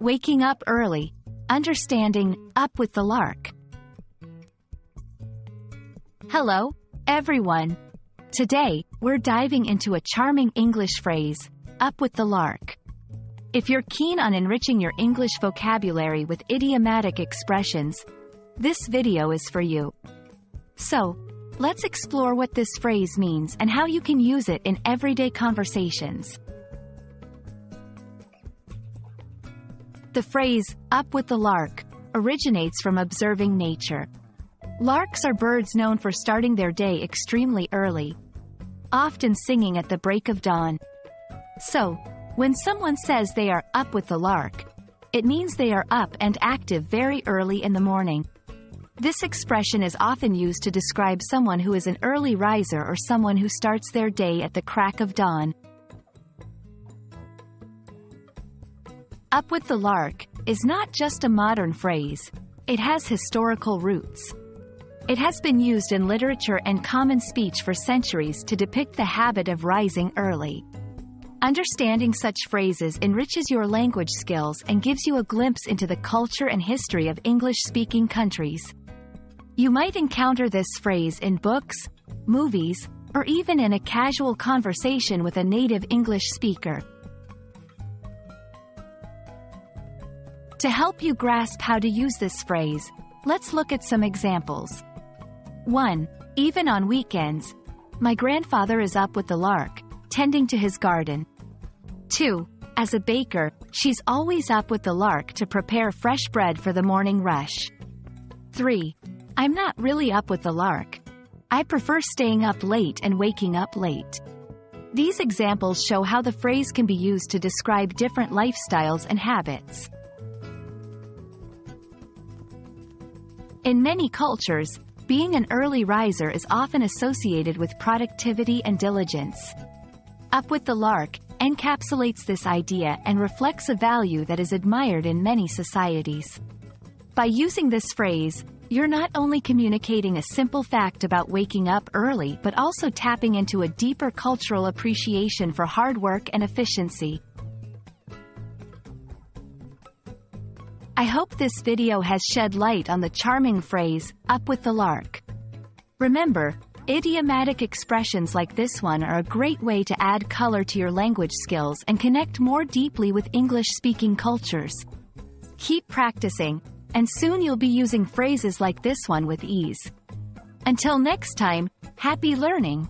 Waking up early. Understanding, up with the lark. Hello, everyone. Today, we're diving into a charming English phrase, up with the lark. If you're keen on enriching your English vocabulary with idiomatic expressions, this video is for you. So, let's explore what this phrase means and how you can use it in everyday conversations. The phrase, up with the lark, originates from observing nature. Larks are birds known for starting their day extremely early, often singing at the break of dawn. So, when someone says they are up with the lark, it means they are up and active very early in the morning. This expression is often used to describe someone who is an early riser or someone who starts their day at the crack of dawn. Up with the lark is not just a modern phrase, it has historical roots. It has been used in literature and common speech for centuries to depict the habit of rising early. Understanding such phrases enriches your language skills and gives you a glimpse into the culture and history of English-speaking countries. You might encounter this phrase in books, movies, or even in a casual conversation with a native English speaker. To help you grasp how to use this phrase, let's look at some examples. 1. Even on weekends, my grandfather is up with the lark, tending to his garden. 2. As a baker, she's always up with the lark to prepare fresh bread for the morning rush. 3. I'm not really up with the lark. I prefer staying up late and waking up late. These examples show how the phrase can be used to describe different lifestyles and habits. In many cultures, being an early riser is often associated with productivity and diligence. Up with the Lark encapsulates this idea and reflects a value that is admired in many societies. By using this phrase, you're not only communicating a simple fact about waking up early but also tapping into a deeper cultural appreciation for hard work and efficiency. I hope this video has shed light on the charming phrase, up with the lark. Remember, Idiomatic expressions like this one are a great way to add color to your language skills and connect more deeply with English-speaking cultures. Keep practicing, and soon you'll be using phrases like this one with ease. Until next time, happy learning!